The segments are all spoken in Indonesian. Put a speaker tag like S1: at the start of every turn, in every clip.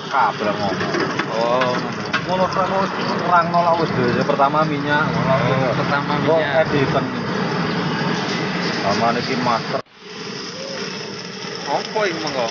S1: kabel ngomong
S2: Oh,
S1: ngono terus orang nolak wis pertama minyak ngono
S2: Oh, pertama
S1: kok
S2: minyak.
S1: editan? Sama niki master.
S2: Apa iki monggo?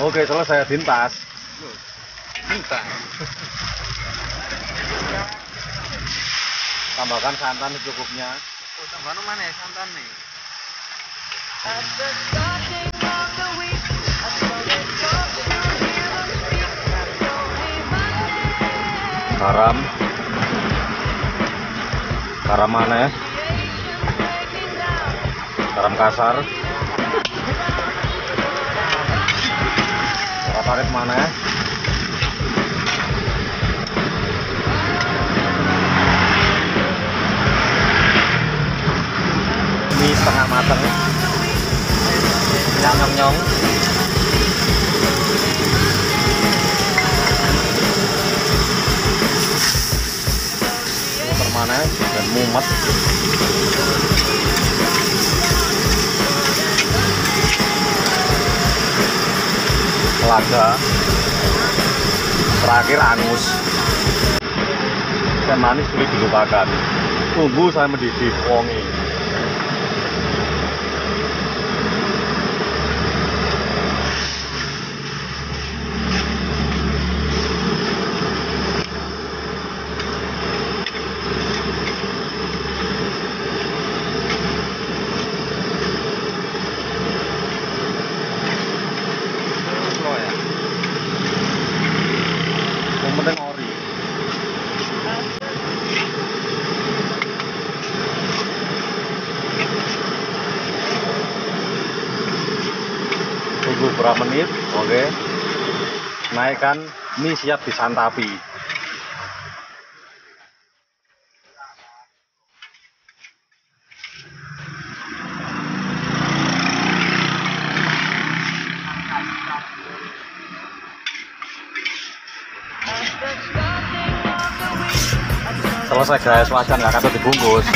S1: Oke selesai dintas.
S2: Minta.
S1: tambahkan santan secukupnya.
S2: Oh, tambah mana ya santan nih?
S1: garam garam mana ya? Garam kasar parit mana ya? Mie setengah mateng nyong nyong nyong muter mana dan mumet telaga. Terakhir angus dan manis sulit dilupakan. Tunggu saya mendidih wongi berapa menit oke. Naikkan mie siap disantapi. Selesai guys. Wajan nggak kata dibungkus